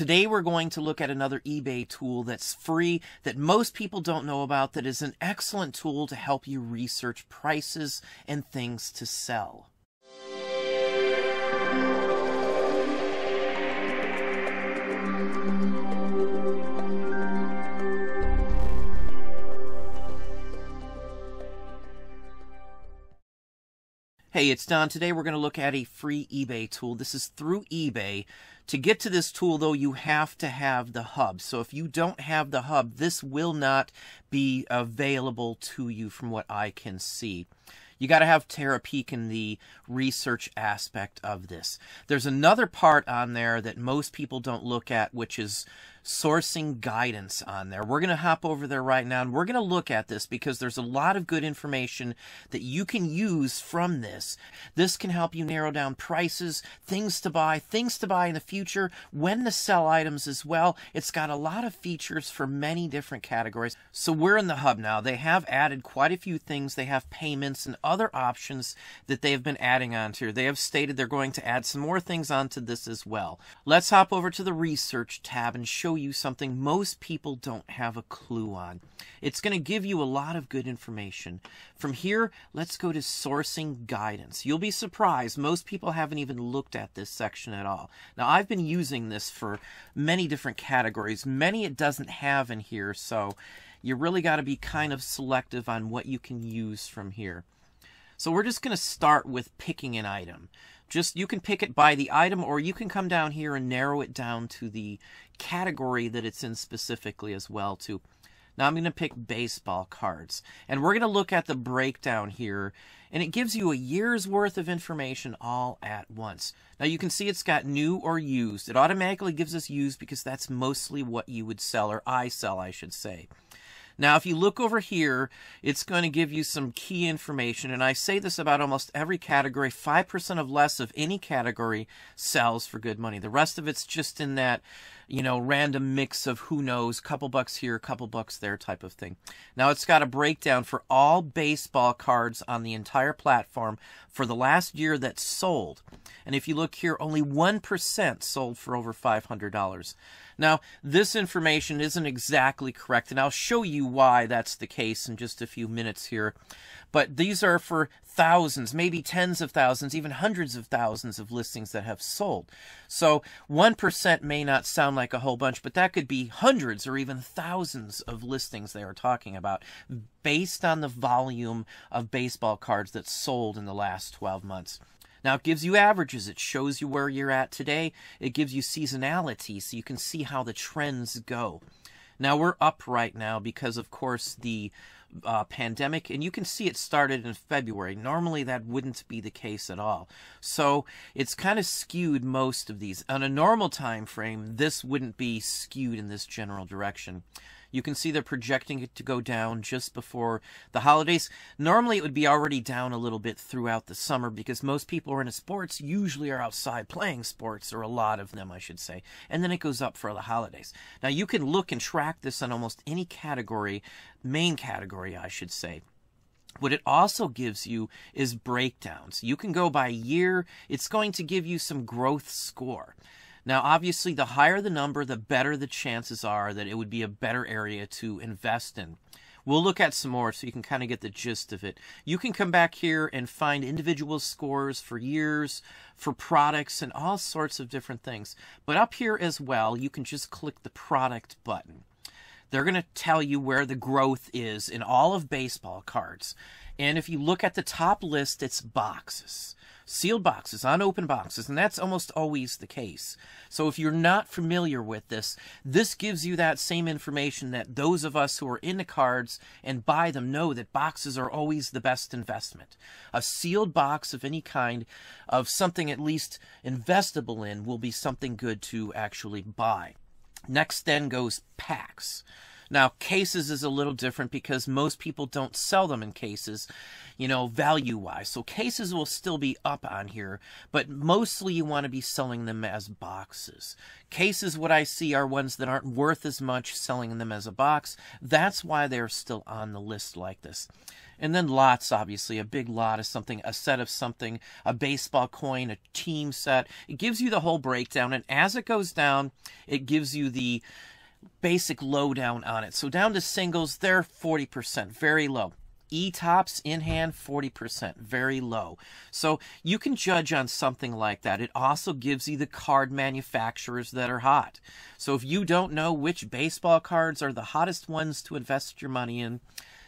Today we're going to look at another eBay tool that's free that most people don't know about that is an excellent tool to help you research prices and things to sell. Hey, it's Don. Today we're going to look at a free eBay tool. This is through eBay. To get to this tool, though, you have to have the hub. So if you don't have the hub, this will not be available to you from what I can see. You got to have Terapeak in the research aspect of this. There's another part on there that most people don't look at, which is sourcing guidance on there. We're going to hop over there right now and we're going to look at this because there's a lot of good information that you can use from this. This can help you narrow down prices, things to buy, things to buy in the future, when to sell items as well. It's got a lot of features for many different categories. So we're in the hub now. They have added quite a few things. They have payments and other options that they have been adding onto. They have stated they're going to add some more things onto this as well. Let's hop over to the research tab and show you something most people don't have a clue on. It's going to give you a lot of good information. From here, let's go to sourcing guidance. You'll be surprised. Most people haven't even looked at this section at all. Now, I've been using this for many different categories. Many it doesn't have in here, so you really got to be kind of selective on what you can use from here. So we're just going to start with picking an item. Just you can pick it by the item or you can come down here and narrow it down to the category that it's in specifically as well too. Now I'm going to pick baseball cards and we're going to look at the breakdown here and it gives you a year's worth of information all at once. Now you can see it's got new or used. It automatically gives us used because that's mostly what you would sell or I sell I should say. Now, if you look over here, it's going to give you some key information, and I say this about almost every category. 5% of less of any category sells for good money. The rest of it's just in that, you know, random mix of who knows, couple bucks here, couple bucks there type of thing. Now, it's got a breakdown for all baseball cards on the entire platform for the last year that sold. And if you look here, only 1% sold for over $500. Now, this information isn't exactly correct, and I'll show you why that's the case in just a few minutes here. But these are for thousands, maybe tens of thousands, even hundreds of thousands of listings that have sold. So 1% may not sound like a whole bunch, but that could be hundreds or even thousands of listings they are talking about based on the volume of baseball cards that sold in the last 12 months. Now it gives you averages. It shows you where you're at today. It gives you seasonality so you can see how the trends go. Now we're up right now because of course the uh, pandemic and you can see it started in February. Normally that wouldn't be the case at all. So it's kind of skewed most of these. On a normal time frame, this wouldn't be skewed in this general direction. You can see they're projecting it to go down just before the holidays. Normally, it would be already down a little bit throughout the summer because most people are into sports usually are outside playing sports, or a lot of them, I should say. And then it goes up for the holidays. Now, you can look and track this on almost any category, main category, I should say. What it also gives you is breakdowns. You can go by year. It's going to give you some growth score. Now, obviously, the higher the number, the better the chances are that it would be a better area to invest in. We'll look at some more so you can kind of get the gist of it. You can come back here and find individual scores for years, for products, and all sorts of different things. But up here as well, you can just click the product button. They're going to tell you where the growth is in all of baseball cards. And if you look at the top list, it's boxes sealed boxes, unopened boxes, and that's almost always the case. So if you're not familiar with this, this gives you that same information that those of us who are into cards and buy them know that boxes are always the best investment. A sealed box of any kind of something at least investable in will be something good to actually buy. Next then goes packs. Now, cases is a little different because most people don't sell them in cases, you know, value wise. So cases will still be up on here, but mostly you want to be selling them as boxes. Cases, what I see, are ones that aren't worth as much selling them as a box. That's why they're still on the list like this. And then lots, obviously, a big lot of something, a set of something, a baseball coin, a team set. It gives you the whole breakdown. And as it goes down, it gives you the basic lowdown on it. So down to singles, they're 40%, very low. eTopps in hand 40%, very low. So you can judge on something like that. It also gives you the card manufacturers that are hot. So if you don't know which baseball cards are the hottest ones to invest your money in,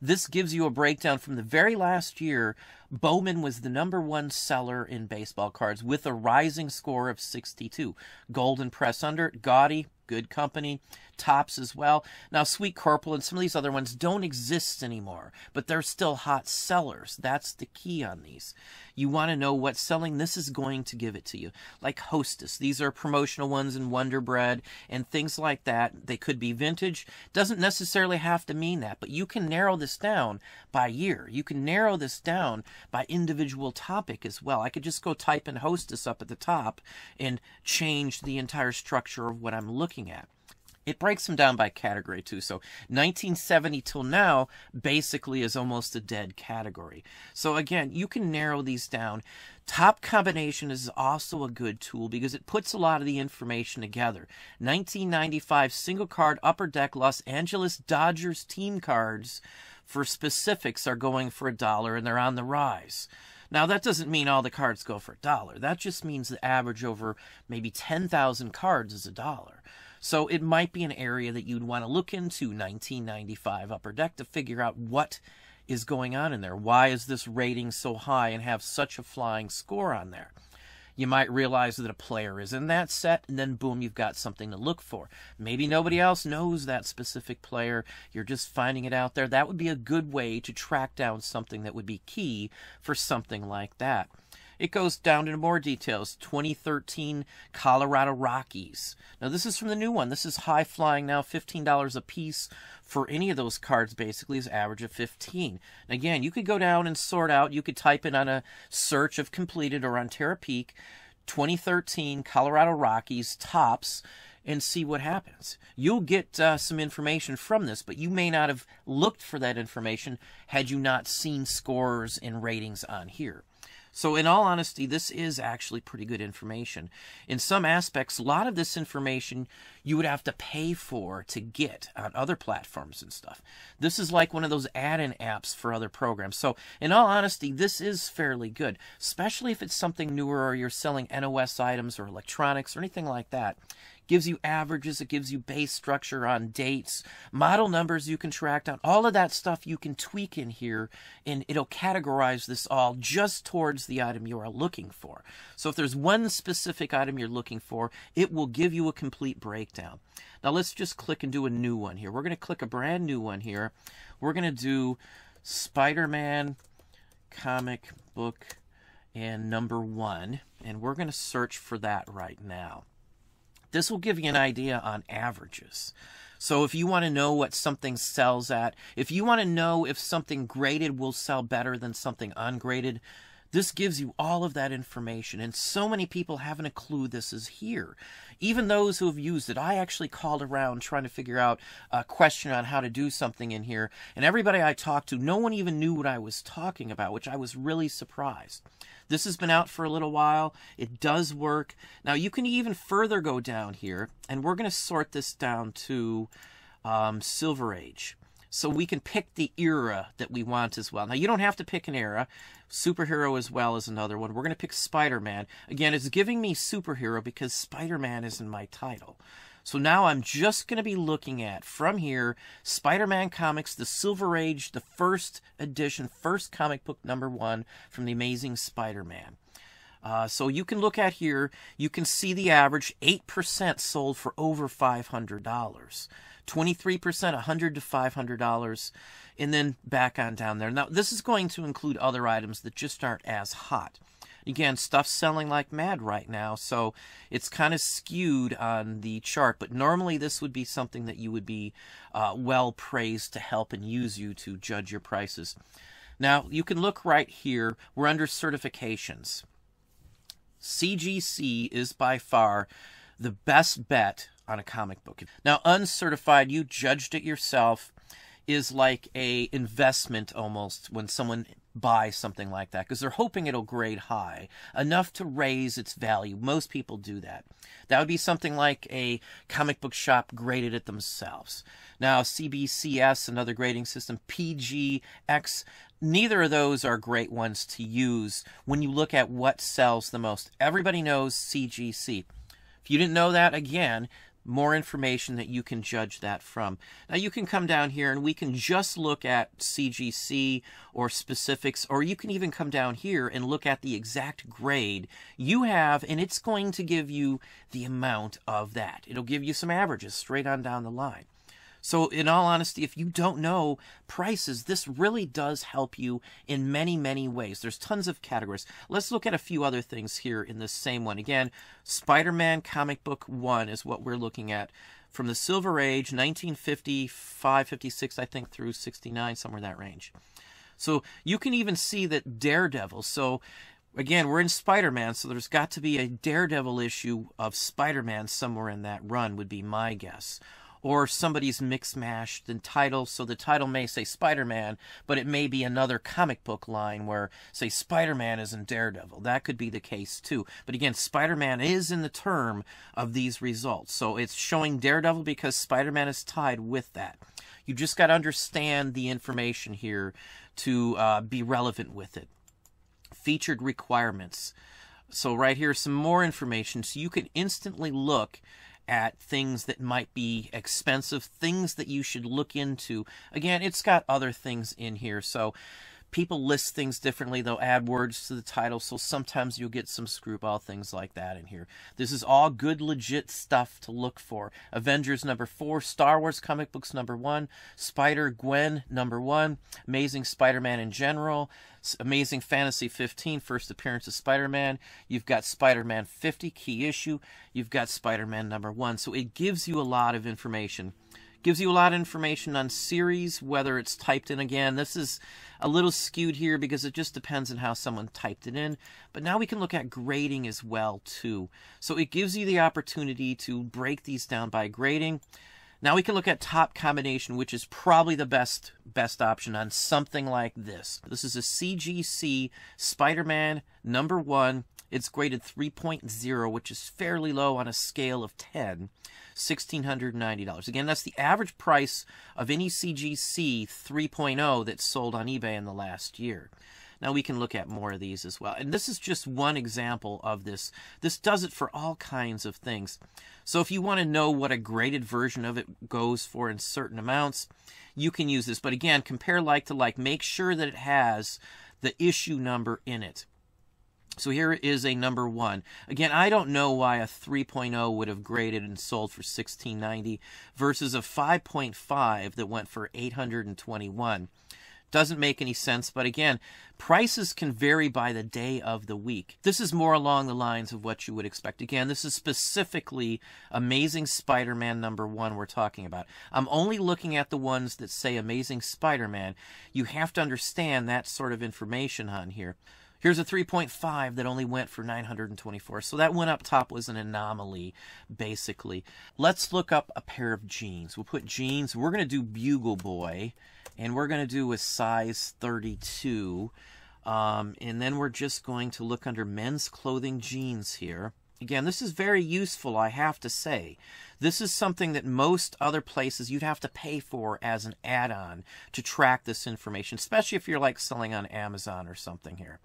this gives you a breakdown from the very last year. Bowman was the number one seller in baseball cards with a rising score of 62. Golden Press under Goudey, good company. Topps as well. Now, Sweet Caporal and some of these other ones don't exist anymore, but they're still hot sellers. That's the key on these. You want to know what's selling. This is going to give it to you. Like Hostess. These are promotional ones and Wonder Bread and things like that. They could be vintage. Doesn't necessarily have to mean that, but you can narrow this down by year. You can narrow this down by individual topic as well. I could just go type in Hostess up at the top and change the entire structure of what I'm looking at. It breaks them down by category too. So 1970 till now basically is almost a dead category. So again, you can narrow these down. Top combination is also a good tool because it puts a lot of the information together. 1995 single card upper deck Los Angeles Dodgers team cards for specifics are going for a dollar and they're on the rise. Now, that doesn't mean all the cards go for a dollar. That just means the average over maybe 10,000 cards is a dollar. So it might be an area that you'd want to look into 1995 Upper Deck to figure out what is going on in there. Why is this rating so high and have such a flying score on there? You might realize that a player is in that set, and then boom, you've got something to look for. Maybe nobody else knows that specific player. You're just finding it out there. That would be a good way to track down something that would be key for something like that. It goes down into more details. 2013 Colorado Rockies. Now, this is from the new one. This is high flying now, $15 a piece for any of those cards, basically, is average of 15 and Again, you could go down and sort out. You could type in on a search of completed or on Terapeak 2013 Colorado Rockies Topps and see what happens. You'll get uh, some information from this, but you may not have looked for that information had you not seen scores and ratings on here. So, in all honesty, this is actually pretty good information. In some aspects, a lot of this information you would have to pay for to get on other platforms and stuff. This is like one of those add in apps for other programs. So, in all honesty, this is fairly good, especially if it's something newer or you're selling NOS items or electronics or anything like that gives you averages, it gives you base structure on dates, model numbers you can track down. All of that stuff you can tweak in here and it'll categorize this all just towards the item you are looking for. So if there's one specific item you're looking for, it will give you a complete breakdown. Now let's just click and do a new one here. We're going to click a brand new one here. We're going to do Spider-Man comic book and number one, and we're going to search for that right now. This will give you an idea on averages. So if you want to know what something sells at, if you want to know if something graded will sell better than something ungraded, this gives you all of that information. And so many people haven't a clue this is here. Even those who have used it. I actually called around trying to figure out a question on how to do something in here. And everybody I talked to, no one even knew what I was talking about, which I was really surprised. This has been out for a little while. It does work. Now you can even further go down here, and we're going to sort this down to um, Silver Age. So we can pick the era that we want as well. Now you don't have to pick an era. Superhero as well is another one. We're going to pick Spider-Man. Again, it's giving me superhero because Spider-Man is in my title. So now I'm just going to be looking at, from here, Spider-Man Comics, the Silver Age, the first edition, first comic book number one from the Amazing Spider-Man. Uh, so you can look at here, you can see the average 8% sold for over $500. 23% 100 to $500 and then back on down there. Now this is going to include other items that just aren't as hot. Again, stuff's selling like mad right now, so it's kind of skewed on the chart. But normally, this would be something that you would be uh, well praised to help and use you to judge your prices. Now, you can look right here. We're under certifications. CGC is by far the best bet on a comic book. Now, uncertified, you judged it yourself is like a investment almost when someone buy something like that because they're hoping it'll grade high enough to raise its value. Most people do that. That would be something like a comic book shop graded it themselves. Now, CBCS, another grading system, PGX, neither of those are great ones to use when you look at what sells the most. Everybody knows CGC. If you didn't know that, again, more information that you can judge that from. Now you can come down here and we can just look at CGC or specifics, or you can even come down here and look at the exact grade you have, and it's going to give you the amount of that. It'll give you some averages straight on down the line. So, in all honesty, if you don't know prices, this really does help you in many, many ways. There's tons of categories. Let's look at a few other things here in this same one. Again, Spider Man Comic Book 1 is what we're looking at from the Silver Age, 1955, 56, I think, through 69, somewhere in that range. So, you can even see that Daredevil. So, again, we're in Spider Man, so there's got to be a Daredevil issue of Spider Man somewhere in that run, would be my guess or somebody's mix mashed the title. So the title may say Spider Man, but it may be another comic book line where, say, Spider Man is in Daredevil. That could be the case too. But again, Spider Man is in the term of these results. So it's showing Daredevil because Spider Man is tied with that. You just got to understand the information here to uh, be relevant with it. Featured requirements. So right here, some more information so you can instantly look at things that might be expensive, things that you should look into. Again, it's got other things in here. So people list things differently. They'll add words to the title, so sometimes you'll get some screwball things like that in here. This is all good, legit stuff to look for. Avengers number four, Star Wars comic books number one, Spider Gwen number one, Amazing Spider Man in general, Amazing Fantasy 15, first appearance of Spider Man. You've got Spider Man 50, key issue. You've got Spider Man number one. So it gives you a lot of information. Gives you a lot of information on series, whether it's typed in again. This is a little skewed here because it just depends on how someone typed it in. But now we can look at grading as well, too. So it gives you the opportunity to break these down by grading. Now we can look at top combination, which is probably the best best option on something like this. This is a CGC Spider-Man number one. It's graded 3.0, which is fairly low on a scale of 10. $1,690. Again, that's the average price of any CGC 3.0 that's sold on eBay in the last year. Now we can look at more of these as well. And this is just one example of this. This does it for all kinds of things. So if you want to know what a graded version of it goes for in certain amounts, you can use this. But again, compare like to like. Make sure that it has the issue number in it. So here is a number one. Again, I don't know why a 3.0 would have graded and sold for 1690 versus a 5.5 that went for 821. Doesn't make any sense, but again, prices can vary by the day of the week. This is more along the lines of what you would expect. Again, this is specifically Amazing Spider Man number one we're talking about. I'm only looking at the ones that say Amazing Spider Man. You have to understand that sort of information on here. Here's a 3.5 that only went for 924. So that one up top was an anomaly, basically. Let's look up a pair of jeans. We'll put jeans. We're going to do Bugle Boy, and we're going to do a size 32. Um, and then we're just going to look under men's clothing jeans here. Again, this is very useful, I have to say. This is something that most other places you'd have to pay for as an add-on to track this information, especially if you're like selling on Amazon or something here.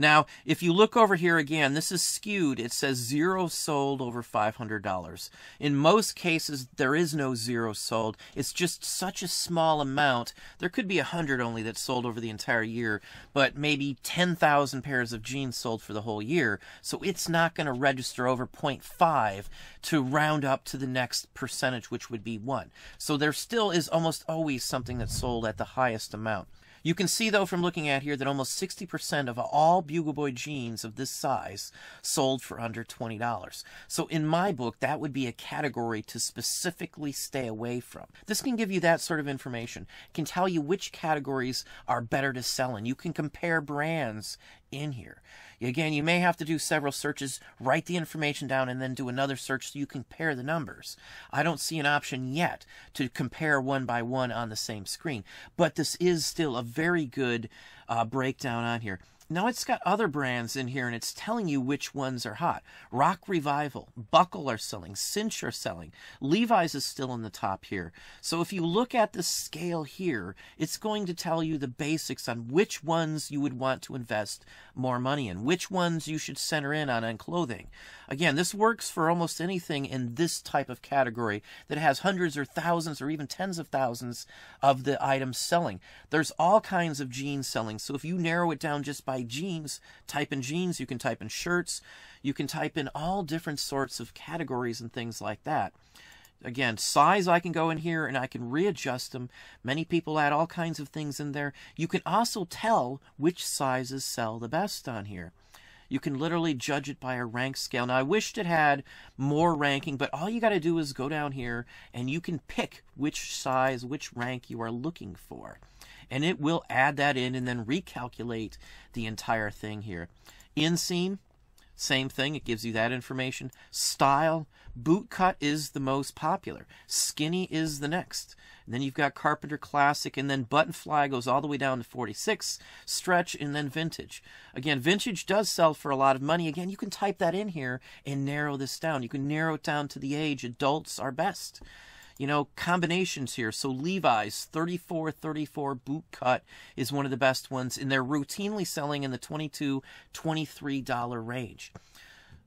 Now, if you look over here again, this is skewed. It says zero sold over $500. In most cases, there is no zero sold. It's just such a small amount. There could be a 100 only that sold over the entire year, but maybe 10,000 pairs of jeans sold for the whole year. So it's not going to register over 0.5 to round up to the next percentage, which would be 1. So there still is almost always something that's sold at the highest amount. You can see, though, from looking at here that almost 60% of all Bugle Boy jeans of this size sold for under $20. So in my book, that would be a category to specifically stay away from. This can give you that sort of information. Can tell you which categories are better to sell in. You can compare brands in here. Again, you may have to do several searches, write the information down, and then do another search so you compare the numbers. I don't see an option yet to compare one by one on the same screen, but this is still a very good uh, breakdown on here. Now it's got other brands in here and it's telling you which ones are hot. Rock Revival, Buckle are selling, Cinch are selling. Levi's is still in the top here. So if you look at the scale here, it's going to tell you the basics on which ones you would want to invest more money in, which ones you should center in on on clothing. Again, this works for almost anything in this type of category that has hundreds or thousands or even tens of thousands of the items selling. There's all kinds of jeans selling. So if you narrow it down just by jeans, type in jeans, you can type in shirts, you can type in all different sorts of categories and things like that. Again, size, I can go in here and I can readjust them. Many people add all kinds of things in there. You can also tell which sizes sell the best on here. You can literally judge it by a rank scale. Now, I wished it had more ranking, but all you got to do is go down here and you can pick which size, which rank you are looking for. And it will add that in and then recalculate the entire thing here. Inseam, same thing, it gives you that information. Style, boot cut is the most popular. Skinny is the next. And then you've got Carpenter Classic, and then Button Fly goes all the way down to 46, Stretch, and then Vintage. Again, Vintage does sell for a lot of money. Again, you can type that in here and narrow this down. You can narrow it down to the age. Adults are best you know, combinations here. So Levi's 34 34 boot cut is one of the best ones, and they're routinely selling in the 22 $23 range.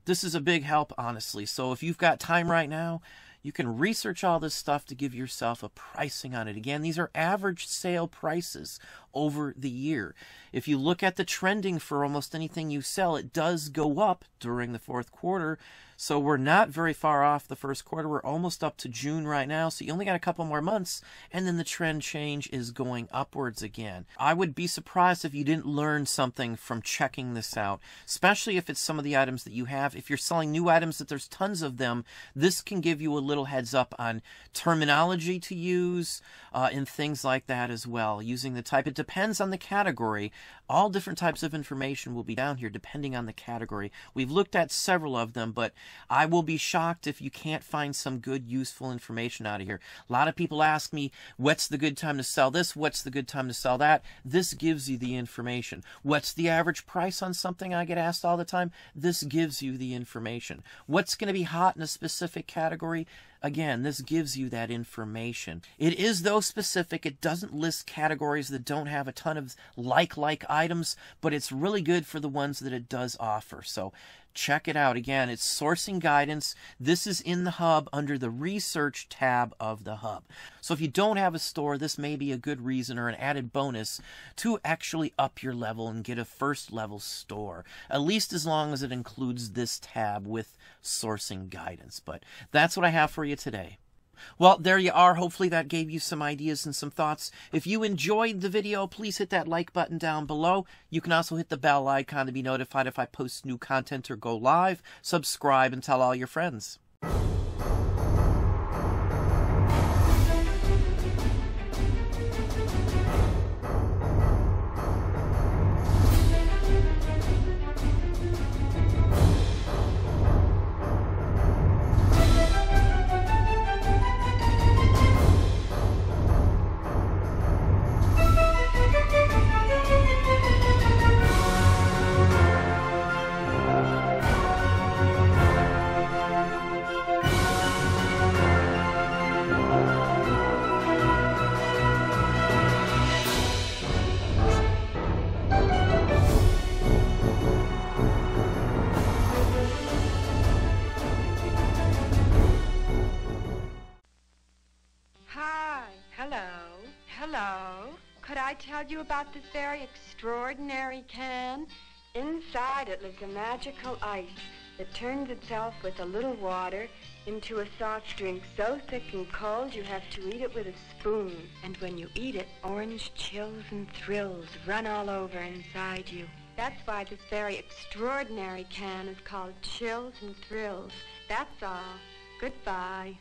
This is a big help, honestly. So if you've got time right now, you can research all this stuff to give yourself a pricing on it. Again, these are average sale prices over the year. If you look at the trending for almost anything you sell, it does go up during the fourth quarter. So we're not very far off the first quarter. We're almost up to June right now. So you only got a couple more months, and then the trend change is going upwards again. I would be surprised if you didn't learn something from checking this out, especially if it's some of the items that you have. If you're selling new items that there's tons of them, this can give you a little heads up on terminology to use uh, and things like that as well. Using the type, it depends on the category. All different types of information will be down here depending on the category. We've looked at several of them, but I will be shocked if you can't find some good, useful information out of here. A lot of people ask me, what's the good time to sell this? What's the good time to sell that? This gives you the information. What's the average price on something I get asked all the time? This gives you the information. What's going to be hot in a specific category? Again, this gives you that information. It is, though, specific. It doesn't list categories that don't have a ton of like-like items, but it's really good for the ones that it does offer. So check it out. Again, it's sourcing guidance. This is in the hub under the research tab of the hub. So if you don't have a store, this may be a good reason or an added bonus to actually up your level and get a first level store, at least as long as it includes this tab with sourcing guidance. But that's what I have for you today. Well, there you are. Hopefully that gave you some ideas and some thoughts. If you enjoyed the video, please hit that like button down below. You can also hit the bell icon to be notified if I post new content or go live. Subscribe and tell all your friends. I tell you about this very extraordinary can? Inside it lives a magical ice that turns itself with a little water into a soft drink so thick and cold you have to eat it with a spoon. And when you eat it, orange chills and thrills run all over inside you. That's why this very extraordinary can is called Chills and Thrills. That's all. Goodbye.